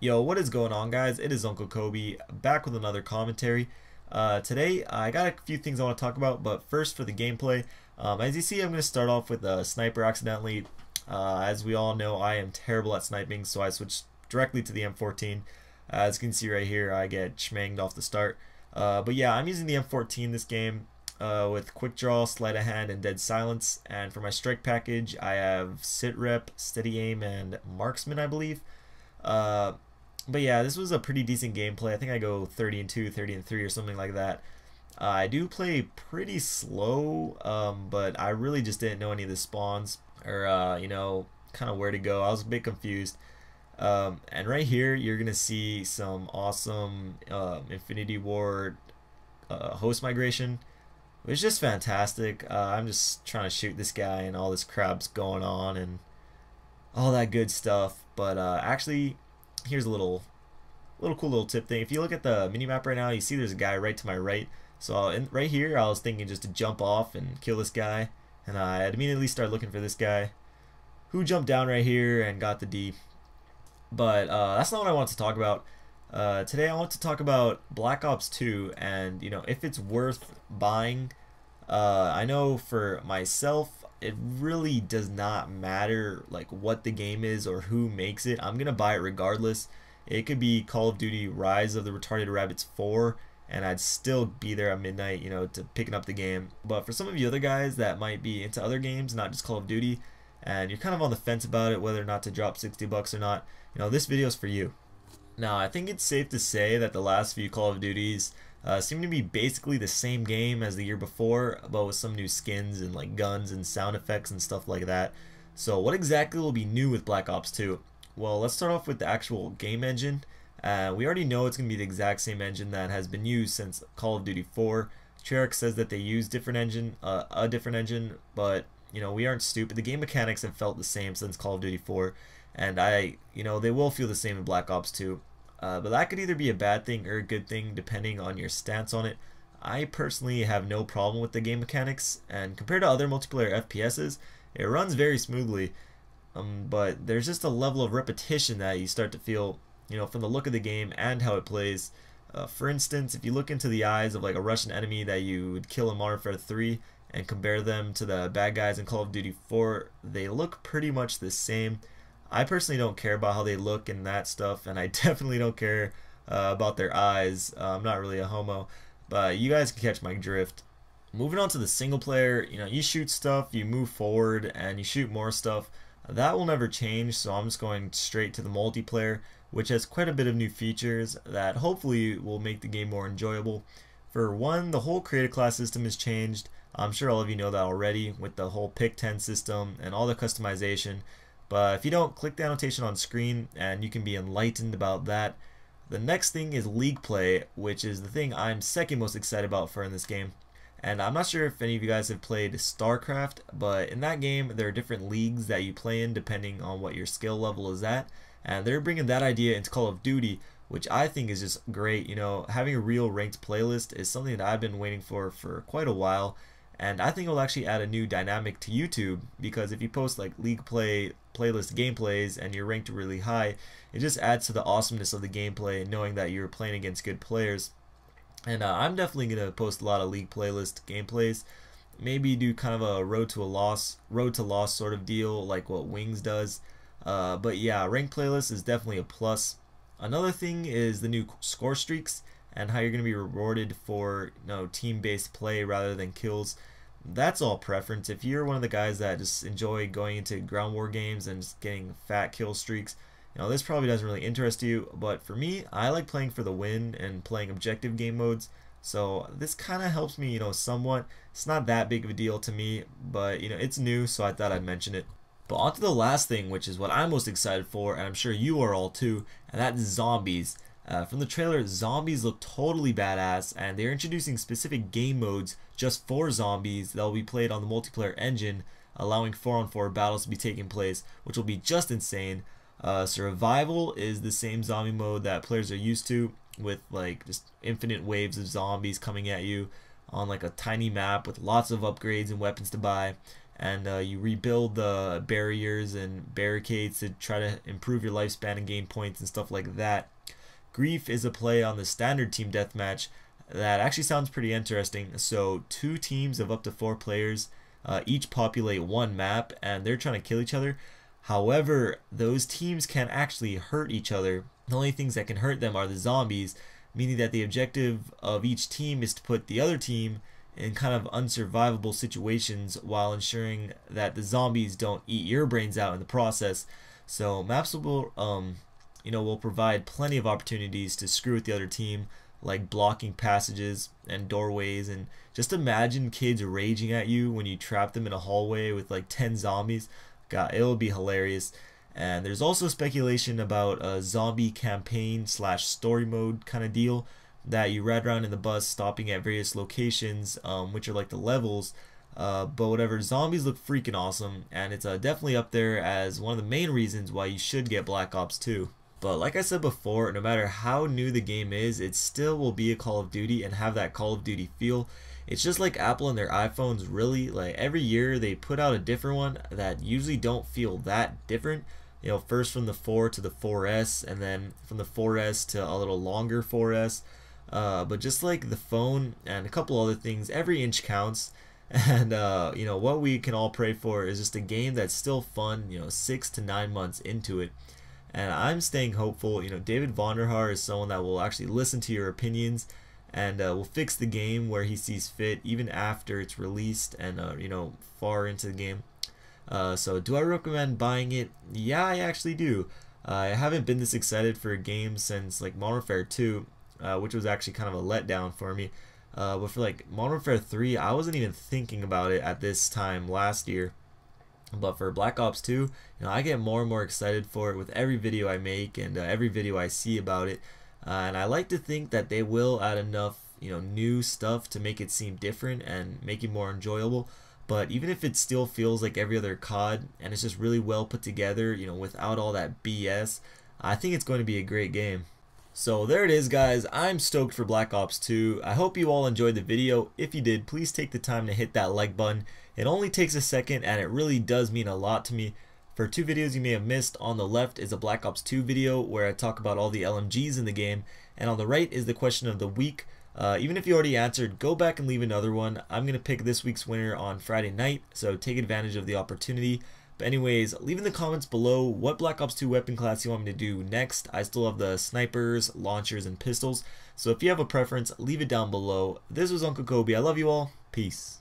Yo, what is going on guys? It is Uncle Kobe back with another commentary. Uh, today I got a few things I want to talk about, but first for the gameplay. Um, as you see, I'm going to start off with a sniper accidentally. Uh, as we all know, I am terrible at sniping, so I switched directly to the M14. as you can see right here, I get schmanged off the start. Uh, but yeah, I'm using the M14 this game uh, with quick draw, sleight of hand, and dead silence. And for my strike package, I have sit rep, steady aim, and marksman, I believe. Uh, but yeah, this was a pretty decent gameplay. I think I go 30 and 2, 30 and 3 or something like that. Uh, I do play pretty slow, um, but I really just didn't know any of the spawns or, uh, you know, kind of where to go. I was a bit confused. Um, and right here, you're going to see some awesome uh, Infinity Ward uh, host migration. It's just fantastic. Uh, I'm just trying to shoot this guy and all this crap's going on and all that good stuff. But uh, actually, here's a little little cool little tip thing. If you look at the mini map right now, you see there's a guy right to my right. So in, right here, I was thinking just to jump off and kill this guy. And I immediately started looking for this guy who jumped down right here and got the D. But uh, that's not what I want to talk about. Uh, today I want to talk about Black Ops 2 and you know if it's worth buying. Uh, I know for myself it really does not matter like what the game is or who makes it. I'm gonna buy it regardless. It could be Call of Duty Rise of the Retarded Rabbits 4 and I'd still be there at midnight, you know, to picking up the game. But for some of you other guys that might be into other games, not just Call of Duty, and you're kind of on the fence about it, whether or not to drop 60 bucks or not, you know, this video is for you. Now, I think it's safe to say that the last few Call of Duties uh, seem to be basically the same game as the year before, but with some new skins and like guns and sound effects and stuff like that. So what exactly will be new with Black Ops 2? Well, let's start off with the actual game engine. Uh, we already know it's going to be the exact same engine that has been used since Call of Duty 4. Treyarch says that they use different engine, uh, a different engine, but you know we aren't stupid. The game mechanics have felt the same since Call of Duty 4, and I, you know, they will feel the same in Black Ops 2. Uh, but that could either be a bad thing or a good thing depending on your stance on it. I personally have no problem with the game mechanics, and compared to other multiplayer FPSs, it runs very smoothly. Um, but there's just a level of repetition that you start to feel, you know, from the look of the game and how it plays. Uh, for instance, if you look into the eyes of like a Russian enemy that you would kill in Modern Warfare 3 and compare them to the bad guys in Call of Duty 4, they look pretty much the same. I personally don't care about how they look and that stuff, and I definitely don't care uh, about their eyes. Uh, I'm not really a homo, but you guys can catch my drift. Moving on to the single player, you know, you shoot stuff, you move forward, and you shoot more stuff. That will never change, so I'm just going straight to the multiplayer, which has quite a bit of new features that hopefully will make the game more enjoyable. For one, the whole create-a-class system has changed. I'm sure all of you know that already with the whole pick 10 system and all the customization. But if you don't, click the annotation on screen and you can be enlightened about that. The next thing is league play, which is the thing I'm second most excited about for in this game. And I'm not sure if any of you guys have played StarCraft, but in that game there are different leagues that you play in depending on what your skill level is at. And they're bringing that idea into Call of Duty, which I think is just great. You know, having a real ranked playlist is something that I've been waiting for for quite a while and I think it'll actually add a new dynamic to YouTube because if you post like league play playlist gameplays and you're ranked really high, it just adds to the awesomeness of the gameplay knowing that you're playing against good players. And uh, I'm definitely gonna post a lot of league playlist gameplays. Maybe do kind of a road to a loss, road to loss sort of deal like what Wings does. Uh, but yeah, ranked playlist is definitely a plus. Another thing is the new score streaks and how you're going to be rewarded for you know team-based play rather than kills. That's all preference. If you're one of the guys that just enjoy going into ground war games and just getting fat kill streaks, you know this probably doesn't really interest you. But for me, I like playing for the win and playing objective game modes. So this kind of helps me, you know, somewhat. It's not that big of a deal to me, but you know, it's new, so I thought I'd mention it. But on to the last thing, which is what I'm most excited for, and I'm sure you are all too, and that's zombies. Uh, from the trailer, zombies look totally badass, and they're introducing specific game modes just for zombies that will be played on the multiplayer engine, allowing 4-on-4 battles to be taking place, which will be just insane. Uh, survival is the same zombie mode that players are used to, with like just infinite waves of zombies coming at you on like a tiny map with lots of upgrades and weapons to buy. and uh, you rebuild the barriers and barricades to try to improve your lifespan and gain points and stuff like that. Grief is a play on the standard team deathmatch that actually sounds pretty interesting. So two teams of up to four players uh, each populate one map and they're trying to kill each other. However, those teams can actually hurt each other. The only things that can hurt them are the zombies, meaning that the objective of each team is to put the other team in kind of unsurvivable situations while ensuring that the zombies don't eat your brains out in the process. So maps will, um, you know, will provide plenty of opportunities to screw with the other team, like blocking passages and doorways, and just imagine kids raging at you when you trap them in a hallway with like 10 zombies. God, it'll be hilarious. And there's also speculation about a zombie campaign slash story mode kind of deal that you ride around in the bus, stopping at various locations, um, which are like the levels. Uh, but whatever, zombies look freaking awesome, and it's uh, definitely up there as one of the main reasons why you should get Black Ops 2. But like I said before, no matter how new the game is, it still will be a Call of Duty and have that Call of Duty feel. It's just like Apple and their iPhones really, like every year they put out a different one that usually don't feel that different. You know, first from the 4 to the 4S, and then from the 4S to a little longer 4S. Uh, but just like the phone and a couple other things, every inch counts. And uh, you know what we can all pray for is just a game that's still fun. You know, six to nine months into it, and I'm staying hopeful. You know, David Vonderhaar is someone that will actually listen to your opinions and uh, will fix the game where he sees fit, even after it's released and uh, you know far into the game. Uh, so, do I recommend buying it? Yeah, I actually do. I haven't been this excited for a game since like Modern Warfare 2, uh, which was actually kind of a letdown for me. Uh, but for like Modern Warfare 3, I wasn't even thinking about it at this time last year. But for Black Ops 2, you know, I get more and more excited for it with every video I make and uh, every video I see about it. Uh, and I like to think that they will add enough, you know, new stuff to make it seem different and make it more enjoyable. But even if it still feels like every other COD and it's just really well put together, you know, without all that BS, I think it's going to be a great game. So there it is guys, I'm stoked for Black Ops 2. I hope you all enjoyed the video. If you did, please take the time to hit that like button. It only takes a second and it really does mean a lot to me. For two videos you may have missed, on the left is a Black Ops 2 video where I talk about all the LMGs in the game, and on the right is the question of the week. Uh, even if you already answered, go back and leave another one. I'm going to pick this week's winner on Friday night, so take advantage of the opportunity. But anyways, leave in the comments below what Black Ops 2 weapon class you want me to do next. I still have the snipers, launchers, and pistols. So if you have a preference, leave it down below. This was Uncle Kobe. I love you all. Peace.